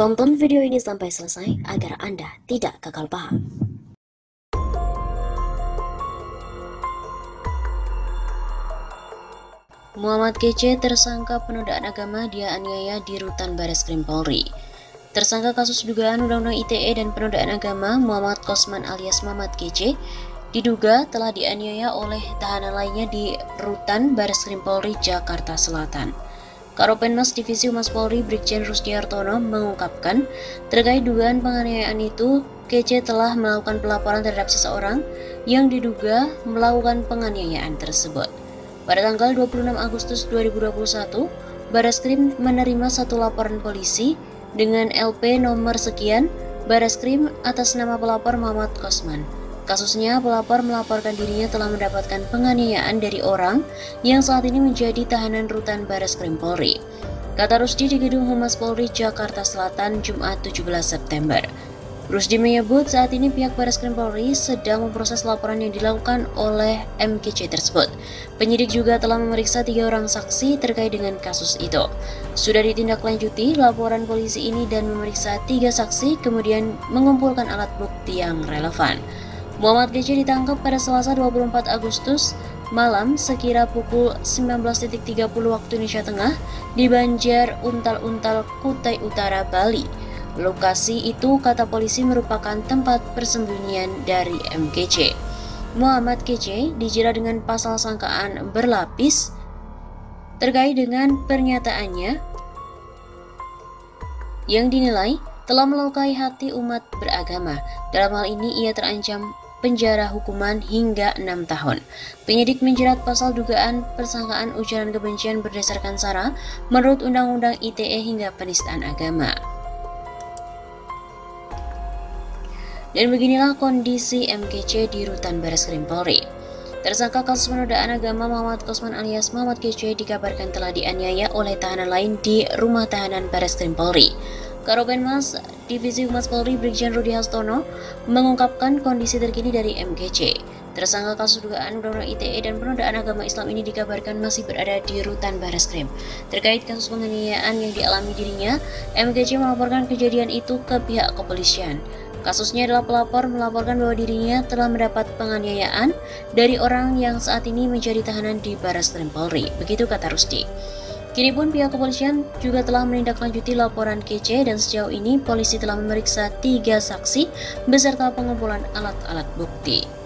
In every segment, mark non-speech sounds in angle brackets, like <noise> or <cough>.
Tonton video ini sampai selesai agar Anda tidak gagal paham. Muhammad Kece tersangka penodaan agama dia aniaya di rutan Baris Krim Polri. Tersangka kasus dugaan Undang-Undang ITE dan penodaan agama Muhammad Kosman alias Muhammad Kece diduga telah dianiaya oleh tahanan lainnya di rutan Baris Krim Polri Jakarta Selatan. Karopenmas Divisi Humas Polri Brigjen Rusdiartono mengungkapkan terkait dugaan penganiayaan itu Kece telah melakukan pelaporan terhadap seseorang yang diduga melakukan penganiayaan tersebut. Pada tanggal 26 Agustus 2021, Krim menerima satu laporan polisi dengan LP nomor sekian Krim atas nama pelapor Muhammad Kosman. Kasusnya, pelapor melaporkan dirinya telah mendapatkan penganiayaan dari orang yang saat ini menjadi tahanan rutan Krim Polri. Kata Rusdi di Gedung Humas Polri Jakarta Selatan Jumat 17 September. Rusdi menyebut saat ini pihak Baris Krim Polri sedang memproses laporan yang dilakukan oleh MKC tersebut. Penyidik juga telah memeriksa tiga orang saksi terkait dengan kasus itu. Sudah ditindaklanjuti laporan polisi ini dan memeriksa tiga saksi kemudian mengumpulkan alat bukti yang relevan. Muhammad KC ditangkap pada Selasa 24 Agustus malam sekira pukul 19.30 waktu Indonesia Tengah di Banjar Untal-Untal Kutai Utara, Bali. Lokasi itu kata polisi merupakan tempat persembunyian dari MKC. Muhammad KC dijerat dengan pasal sangkaan berlapis terkait dengan pernyataannya yang dinilai telah melukai hati umat beragama. Dalam hal ini ia terancam penjara hukuman hingga enam tahun. Penyidik menjerat pasal dugaan persangkaan ujaran kebencian berdasarkan SARA menurut Undang-Undang ITE hingga penistaan agama. Dan beginilah kondisi MKC di Rutan Baris Krim Polri. Tersangka kasus penodaan agama Muhammad Kosman alias Muhammad KC dikabarkan telah dianiaya oleh tahanan lain di rumah tahanan Baris Krim Polri. Karopenmas Divisi Humas Polri Brigjen Rudi Hastono mengungkapkan kondisi terkini dari MKC. Tersangka kasus dugaan Undang-Undang ITE dan penodaan agama Islam ini dikabarkan masih berada di rutan Baris Krim. Terkait kasus penganiayaan yang dialami dirinya, MKC melaporkan kejadian itu ke pihak kepolisian. Kasusnya adalah pelapor melaporkan bahwa dirinya telah mendapat penganiayaan dari orang yang saat ini menjadi tahanan di Baras Krim Polri. Begitu kata Rusdi. Kini pun pihak kepolisian juga telah menindaklanjuti laporan KC dan sejauh ini polisi telah memeriksa tiga saksi beserta pengumpulan alat-alat bukti.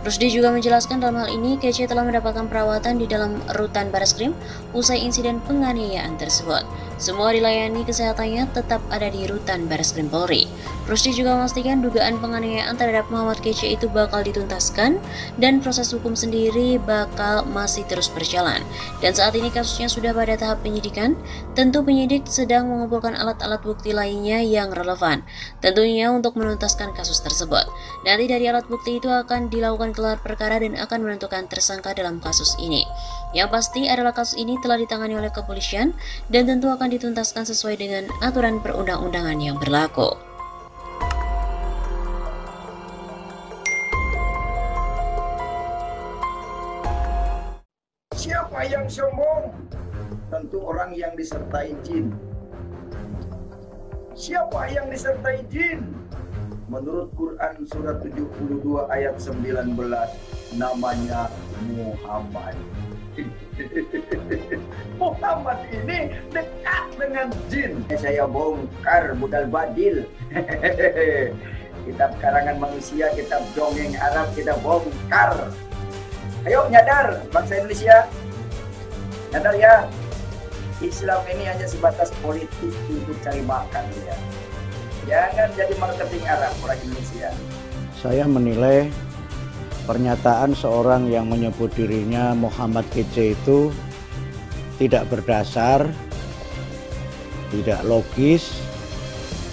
Rusdi juga menjelaskan dalam hal ini Kece telah mendapatkan perawatan di dalam rutan baris krim usai insiden penganiayaan tersebut. Semua dilayani kesehatannya tetap ada di rutan baris krim Polri. Rusdi juga memastikan dugaan penganiayaan terhadap Muhammad Kece itu bakal dituntaskan dan proses hukum sendiri bakal masih terus berjalan. Dan saat ini kasusnya sudah pada tahap penyidikan, tentu penyidik sedang mengumpulkan alat-alat bukti lainnya yang relevan, tentunya untuk menuntaskan kasus tersebut. Nanti dari alat bukti itu akan dilakukan gelar perkara dan akan menentukan tersangka dalam kasus ini. Yang pasti adalah kasus ini telah ditangani oleh kepolisian dan tentu akan dituntaskan sesuai dengan aturan perundang-undangan yang berlaku. Siapa yang sombong? Tentu orang yang disertai jin. Siapa yang disertai jin? menurut Quran surat 72 ayat 19 namanya Muhammad. <laughs> Muhammad ini dekat dengan jin. Saya bongkar budal badil. <laughs> kitab karangan manusia, kitab dongeng Arab kita bongkar. Ayo nyadar bangsa Indonesia. Nyadar ya. Islam ini hanya sebatas politik untuk cari makan ya. Jangan jadi marketing Arab orang Indonesia. Saya menilai pernyataan seorang yang menyebut dirinya Muhammad Kece itu tidak berdasar, tidak logis,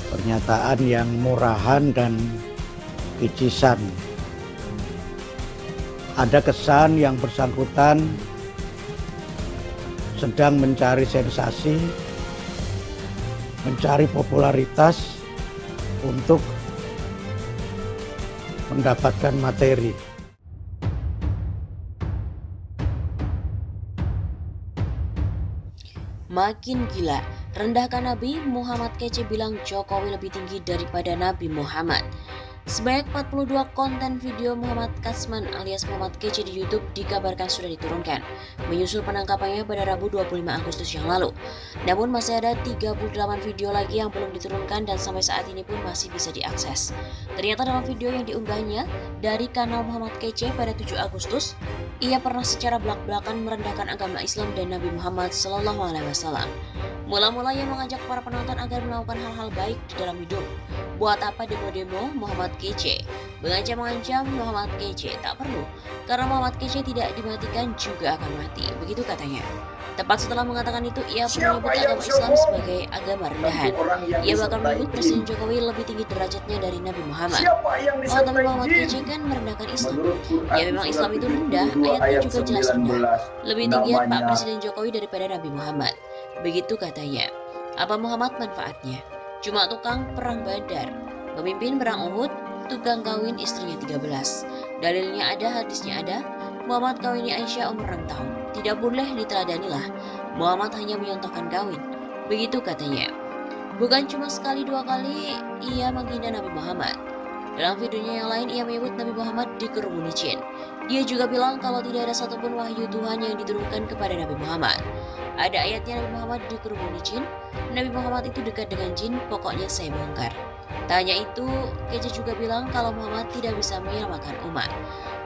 pernyataan yang murahan dan kicisan. Ada kesan yang bersangkutan sedang mencari sensasi, mencari popularitas, untuk mendapatkan materi. Makin gila, rendahkan Nabi, Muhammad Kece bilang Jokowi lebih tinggi daripada Nabi Muhammad. Sebanyak 42 konten video Muhammad Kasman alias Muhammad Kece di YouTube dikabarkan sudah diturunkan, menyusul penangkapannya pada Rabu 25 Agustus yang lalu. Namun masih ada 38 video lagi yang belum diturunkan dan sampai saat ini pun masih bisa diakses. Ternyata dalam video yang diunggahnya dari kanal Muhammad Kece pada 7 Agustus, ia pernah secara belak-belakan merendahkan agama Islam dan Nabi Muhammad Wasallam. Mula-mula ia mengajak para penonton agar melakukan hal-hal baik di dalam hidup. Buat apa demo-demo Muhammad Kece? Mengancam-mengancam Muhammad Kece tak perlu, karena Muhammad Kece tidak dimatikan juga akan mati, begitu katanya. Tepat setelah mengatakan itu, ia pun menyebut agama Islam sebagai agama rendahan. Ia bahkan menyebut Presiden Jokowi lebih tinggi derajatnya dari Nabi Muhammad. Oh, Nabi Muhammad Kece kan merendahkan Islam. Ya memang Islam itu rendah, ayatnya juga jelas rendah. Lebih tinggi Pak Presiden Jokowi daripada Nabi Muhammad. Begitu katanya. Apa Muhammad manfaatnya? Cuma tukang perang badar, pemimpin perang Uhud, tukang kawin istrinya 13. Dalilnya ada, hadisnya ada. Muhammad kawini Aisyah umur 6 tahun. Tidak boleh diteladanilah. Muhammad hanya menyontohkan kawin. Begitu katanya. Bukan cuma sekali dua kali ia menghina Nabi Muhammad. Dalam videonya yang lain ia menyebut Nabi Muhammad dikerumuni jin. Dia juga bilang kalau tidak ada satupun wahyu Tuhan yang diturunkan kepada Nabi Muhammad. Ada ayatnya Nabi Muhammad dikerumuni jin. Nabi Muhammad itu dekat dengan jin, pokoknya saya bongkar. Tak hanya itu, Kece juga bilang kalau Muhammad tidak bisa menyelamatkan umat.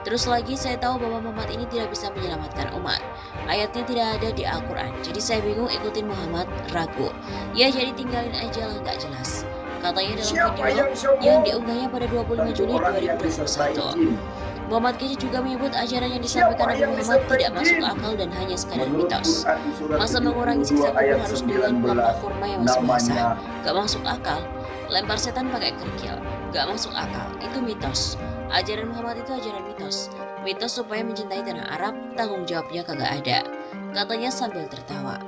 Terus lagi saya tahu bahwa Muhammad ini tidak bisa menyelamatkan umat. Ayatnya tidak ada di Al-Quran, jadi saya bingung ikutin Muhammad, ragu. Ya jadi tinggalin aja lah nggak jelas. Katanya dalam video yang diunggahnya pada 25 Juli 2021. Muhammad Kece juga menyebut ajaran yang disampaikan Nabi Muhammad tidak masuk akal dan hanya sekadar mitos. Masa mengurangi siksa kubur harus dengan melakukan kurma yang masih basah? Gak masuk akal. Lempar setan pakai kerikil. Gak masuk akal. Itu mitos. Ajaran Muhammad itu ajaran mitos. Mitos supaya mencintai tanah Arab, tanggung jawabnya kagak ada. Katanya sambil tertawa.